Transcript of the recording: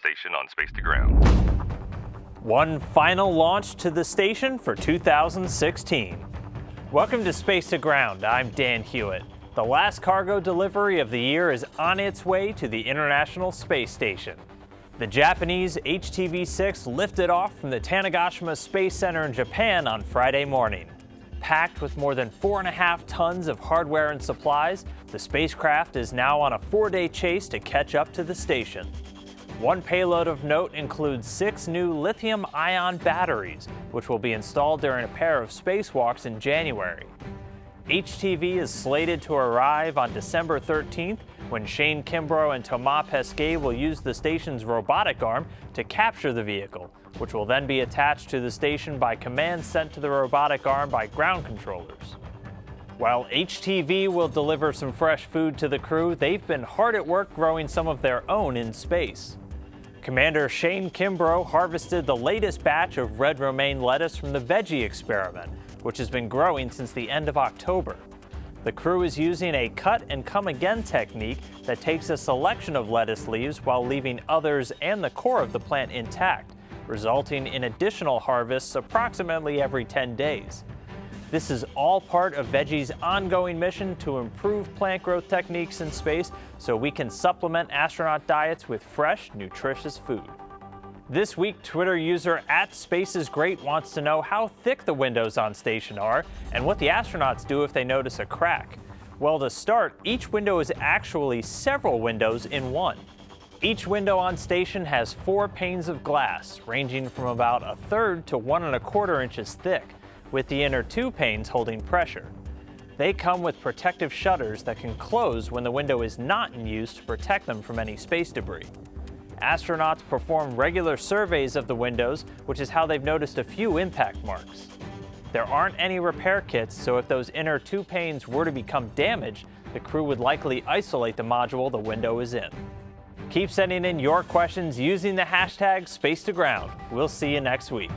station on Space to Ground. One final launch to the station for 2016. Welcome to Space to Ground. I'm Dan Huot. The last cargo delivery of the year is on its way to the International Space Station. The Japanese HTV-6 lifted off from the Tanegashima Space Center in Japan on Friday morning. Packed with more than four and a half tons of hardware and supplies, the spacecraft is now on a four-day chase to catch up to the station. One payload of note includes six new lithium ion batteries, which will be installed during a pair of spacewalks in January. HTV is slated to arrive on December 13th when Shane Kimbrough and Thomas Pesquet will use the station's robotic arm to capture the vehicle, which will then be attached to the station by commands sent to the robotic arm by ground controllers. While HTV will deliver some fresh food to the crew, they've been hard at work growing some of their own in space. Commander Shane Kimbrough harvested the latest batch of red romaine lettuce from the veggie experiment, which has been growing since the end of October. The crew is using a cut and come again technique that takes a selection of lettuce leaves while leaving others and the core of the plant intact, resulting in additional harvests approximately every 10 days. This is all part of Veggie's ongoing mission to improve plant growth techniques in space so we can supplement astronaut diets with fresh, nutritious food. This week, Twitter user at SpaceIsGreat wants to know how thick the windows on station are and what the astronauts do if they notice a crack. Well, to start, each window is actually several windows in one. Each window on station has four panes of glass, ranging from about a third to one and a quarter inches thick with the inner two panes holding pressure. They come with protective shutters that can close when the window is not in use to protect them from any space debris. Astronauts perform regular surveys of the windows, which is how they've noticed a few impact marks. There aren't any repair kits, so if those inner two panes were to become damaged, the crew would likely isolate the module the window is in. Keep sending in your questions using the hashtag SpaceToGround. We'll see you next week.